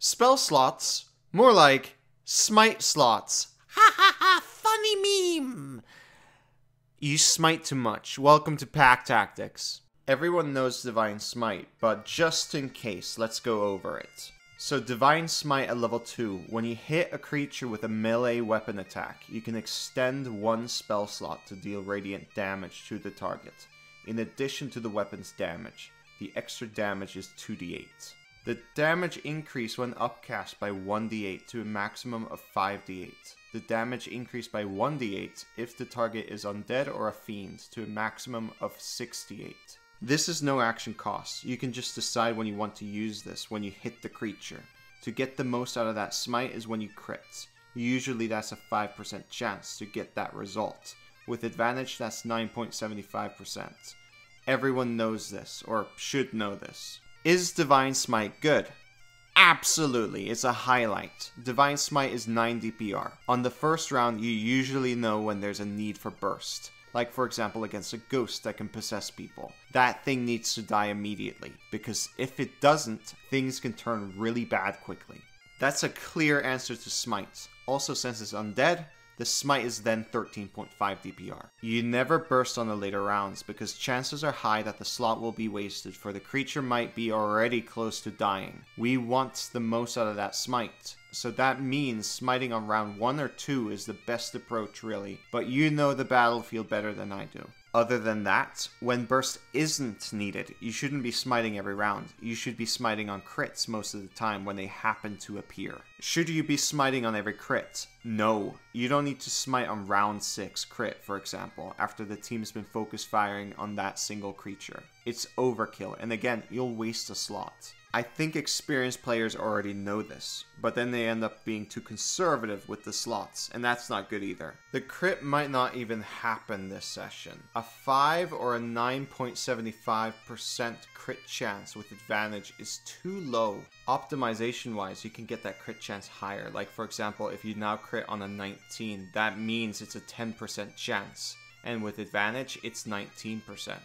Spell slots? More like smite slots. Ha ha ha, funny meme! You smite too much. Welcome to Pack Tactics. Everyone knows Divine Smite, but just in case, let's go over it. So Divine Smite at level 2, when you hit a creature with a melee weapon attack, you can extend one spell slot to deal radiant damage to the target. In addition to the weapon's damage, the extra damage is 2d8. The damage increase when upcast by 1d8 to a maximum of 5d8. The damage increased by 1d8 if the target is undead or a fiend to a maximum of 6d8. This is no action cost. You can just decide when you want to use this when you hit the creature. To get the most out of that smite is when you crit. Usually that's a 5% chance to get that result. With advantage that's 9.75%. Everyone knows this, or should know this. Is Divine Smite good? Absolutely, it's a highlight. Divine Smite is 9 DPR. On the first round, you usually know when there's a need for burst. Like, for example, against a ghost that can possess people. That thing needs to die immediately, because if it doesn't, things can turn really bad quickly. That's a clear answer to Smite. Also, since it's undead, the smite is then 13.5 DPR. You never burst on the later rounds because chances are high that the slot will be wasted for the creature might be already close to dying. We want the most out of that smite. So that means smiting on round 1 or 2 is the best approach really, but you know the battlefield better than I do. Other than that, when burst isn't needed, you shouldn't be smiting every round. You should be smiting on crits most of the time when they happen to appear. Should you be smiting on every crit? No. You don't need to smite on round 6 crit, for example, after the team's been focus firing on that single creature. It's overkill, and again, you'll waste a slot. I think experienced players already know this, but then they end up being too conservative with the slots, and that's not good either. The crit might not even happen this session. A 5 or a 9.75% crit chance with advantage is too low. Optimization wise, you can get that crit chance higher. Like, for example, if you now crit on a 19, that means it's a 10% chance, and with advantage, it's 19%.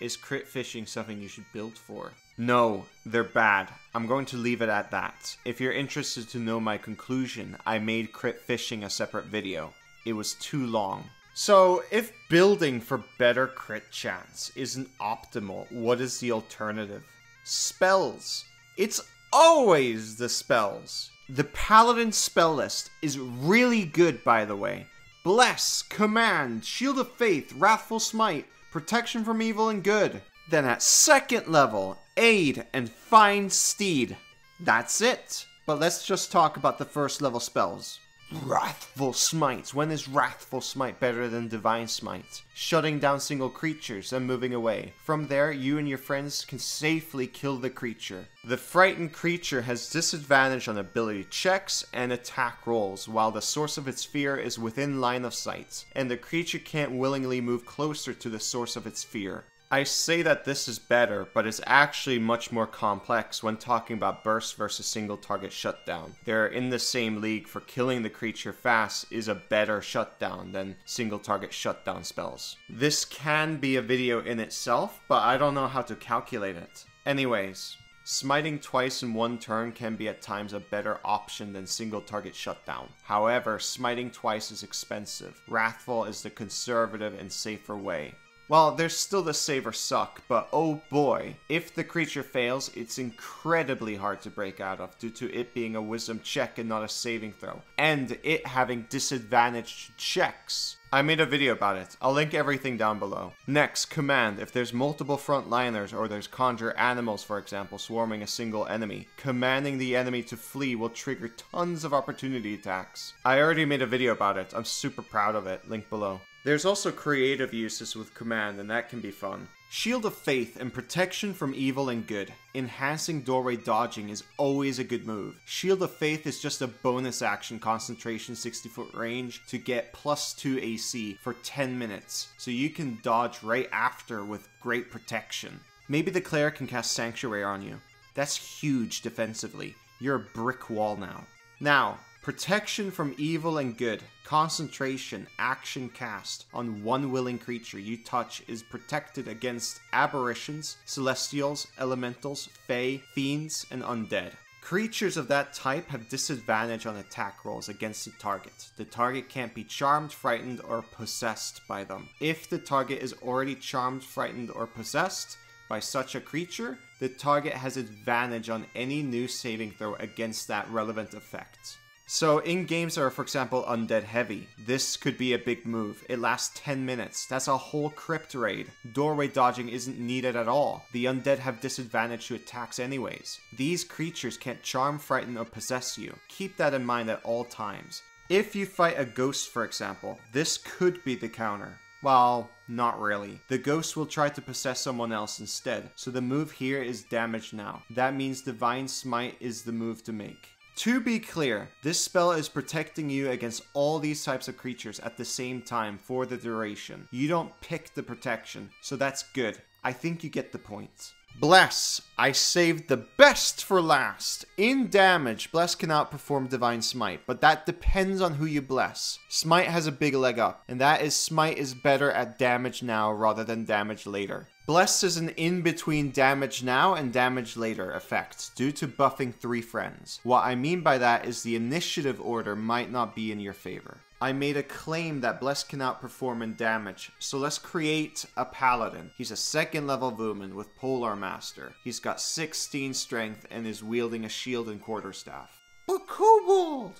Is crit fishing something you should build for? No, they're bad. I'm going to leave it at that. If you're interested to know my conclusion, I made crit fishing a separate video. It was too long. So, if building for better crit chance isn't optimal, what is the alternative? Spells. It's always the spells. The Paladin spell list is really good, by the way. Bless, Command, Shield of Faith, Wrathful Smite, Protection from Evil and Good. Then at second level, Aid and Find Steed. That's it. But let's just talk about the first level spells. Wrathful Smite. When is Wrathful Smite better than Divine Smite? Shutting down single creatures and moving away. From there, you and your friends can safely kill the creature. The frightened creature has disadvantage on ability checks and attack rolls, while the source of its fear is within line of sight, and the creature can't willingly move closer to the source of its fear. I say that this is better, but it's actually much more complex when talking about burst versus single target shutdown. They're in the same league for killing the creature fast is a better shutdown than single target shutdown spells. This can be a video in itself, but I don't know how to calculate it. Anyways, Smiting twice in one turn can be at times a better option than single target shutdown. However, smiting twice is expensive. Wrathful is the conservative and safer way. Well, there's still the save or suck, but oh boy, if the creature fails, it's incredibly hard to break out of due to it being a wisdom check and not a saving throw, and it having disadvantaged checks. I made a video about it. I'll link everything down below. Next, command. If there's multiple frontliners or there's conjure animals, for example, swarming a single enemy, commanding the enemy to flee will trigger tons of opportunity attacks. I already made a video about it. I'm super proud of it. Link below. There's also creative uses with command, and that can be fun. Shield of Faith and protection from evil and good. Enhancing doorway dodging is always a good move. Shield of Faith is just a bonus action concentration 60 foot range to get plus 2 AC for 10 minutes, so you can dodge right after with great protection. Maybe the cleric can cast Sanctuary on you. That's huge defensively. You're a brick wall now. Now, Protection from evil and good. Concentration, action cast on one willing creature you touch is protected against aberrations, celestials, elementals, fae, fiends, and undead. Creatures of that type have disadvantage on attack rolls against the target. The target can't be charmed, frightened, or possessed by them. If the target is already charmed, frightened, or possessed by such a creature, the target has advantage on any new saving throw against that relevant effect. So in games that are, for example, undead heavy, this could be a big move. It lasts 10 minutes. That's a whole crypt raid. Doorway dodging isn't needed at all. The undead have disadvantage to attacks anyways. These creatures can't charm, frighten, or possess you. Keep that in mind at all times. If you fight a ghost, for example, this could be the counter. Well, not really. The ghost will try to possess someone else instead, so the move here is damage now. That means Divine Smite is the move to make. To be clear, this spell is protecting you against all these types of creatures at the same time for the duration. You don't pick the protection, so that's good. I think you get the point. Bless. I saved the best for last. In damage, Bless can outperform Divine Smite, but that depends on who you bless. Smite has a big leg up, and that is Smite is better at damage now rather than damage later. Bless is an in-between damage now and damage later effect due to buffing three friends. What I mean by that is the initiative order might not be in your favor. I made a claim that Bless cannot perform in damage, so let's create a paladin. He's a second level Vooman with Polearm Master. He's got 16 strength and is wielding a shield and quarterstaff. But Kobold,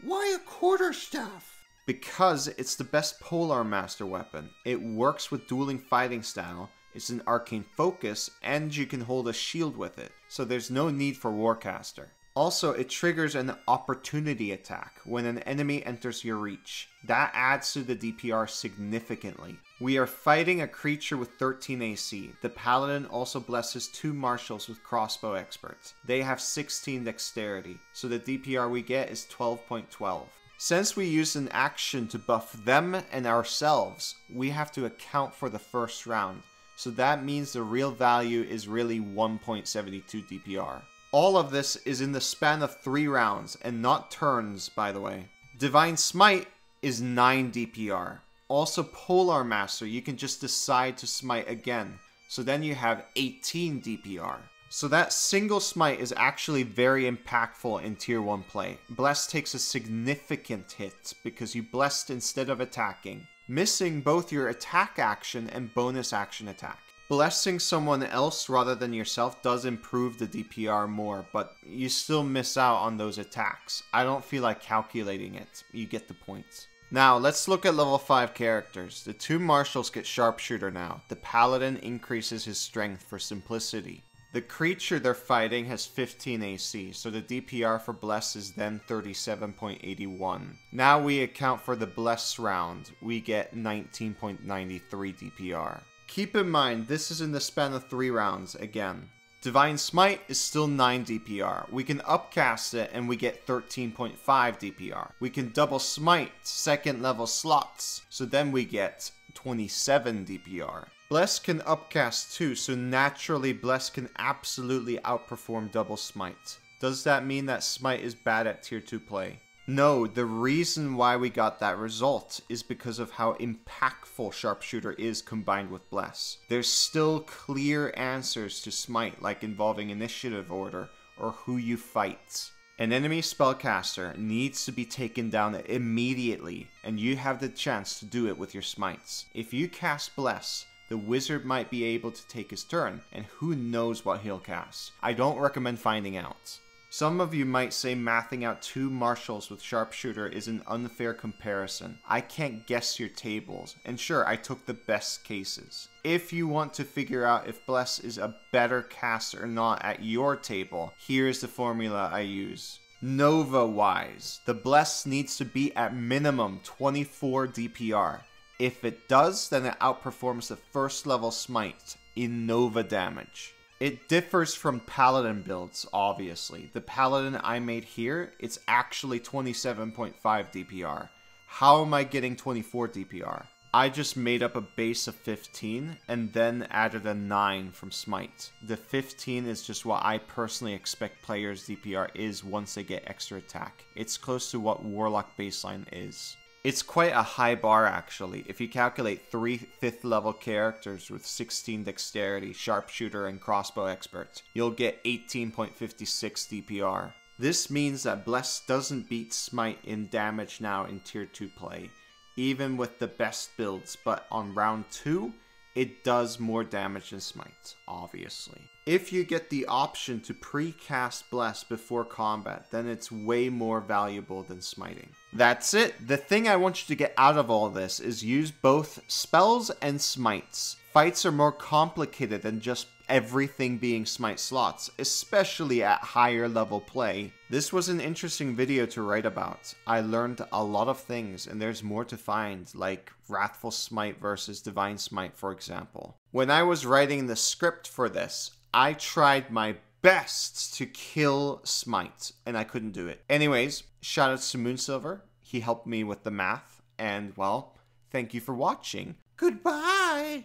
why a quarterstaff? Because it's the best Polearm Master weapon. It works with dueling fighting style, it's an arcane focus, and you can hold a shield with it, so there's no need for Warcaster. Also, it triggers an opportunity attack when an enemy enters your reach. That adds to the DPR significantly. We are fighting a creature with 13 AC. The paladin also blesses two martials with crossbow experts. They have 16 dexterity, so the DPR we get is 12.12. Since we use an action to buff them and ourselves, we have to account for the first round. So that means the real value is really 1.72 DPR. All of this is in the span of 3 rounds, and not turns, by the way. Divine Smite is 9 DPR. Also, Polearm Master, you can just decide to smite again. So then you have 18 DPR. So that single smite is actually very impactful in tier 1 play. Blessed takes a significant hit because you blessed instead of attacking, missing both your attack action and bonus action attack. Blessing someone else rather than yourself does improve the DPR more, but you still miss out on those attacks. I don't feel like calculating it. You get the point. Now, let's look at level 5 characters. The two martials get sharpshooter now. The paladin increases his strength for simplicity. The creature they're fighting has 15 AC, so the DPR for Bless is then 37.81. Now we account for the Bless round, we get 19.93 DPR. Keep in mind, this is in the span of 3 rounds again. Divine Smite is still 9 DPR. We can upcast it and we get 13.5 DPR. We can double smite second level slots, so then we get 27 DPR. Bless can upcast too, so naturally Bless can absolutely outperform double smite. Does that mean that smite is bad at tier 2 play? No, the reason why we got that result is because of how impactful Sharpshooter is combined with Bless. There's still clear answers to Smite, like involving initiative order or who you fight. An enemy spellcaster needs to be taken down immediately, and you have the chance to do it with your smites. If you cast Bless, the wizard might be able to take his turn, and who knows what he'll cast. I don't recommend finding out. Some of you might say mathing out two martials with sharpshooter is an unfair comparison. I can't guess your tables, and sure, I took the best cases. If you want to figure out if Bless is a better cast or not at your table, here's the formula I use. Nova wise, the Bless needs to be at minimum 24 DPR. If it does, then it outperforms the first level smite in Nova damage. It differs from paladin builds, obviously. The paladin I made here, it's actually 27.5 DPR. How am I getting 24 DPR? I just made up a base of 15 and then added a 9 from Smite. The 15 is just what I personally expect players' DPR is once they get extra attack. It's close to what Warlock baseline is. It's quite a high bar actually. If you calculate three fifth level characters with 16 dexterity, sharpshooter, and crossbow experts, you'll get 18.56 DPR. This means that Bless doesn't beat Smite in damage now in tier 2 play, even with the best builds, but on round 2, it does more damage than Smite, obviously. If you get the option to pre-cast Bless before combat, then it's way more valuable than smiting. That's it. The thing I want you to get out of all this is use both spells and smites. Fights are more complicated than just everything being smite slots, especially at higher level play. This was an interesting video to write about. I learned a lot of things and there's more to find, like Wrathful Smite versus Divine Smite for example. When I was writing the script for this, I tried my best to kill Smite, and I couldn't do it. Anyways, shout out to Moonsilver. He helped me with the math, and well, thank you for watching. Goodbye.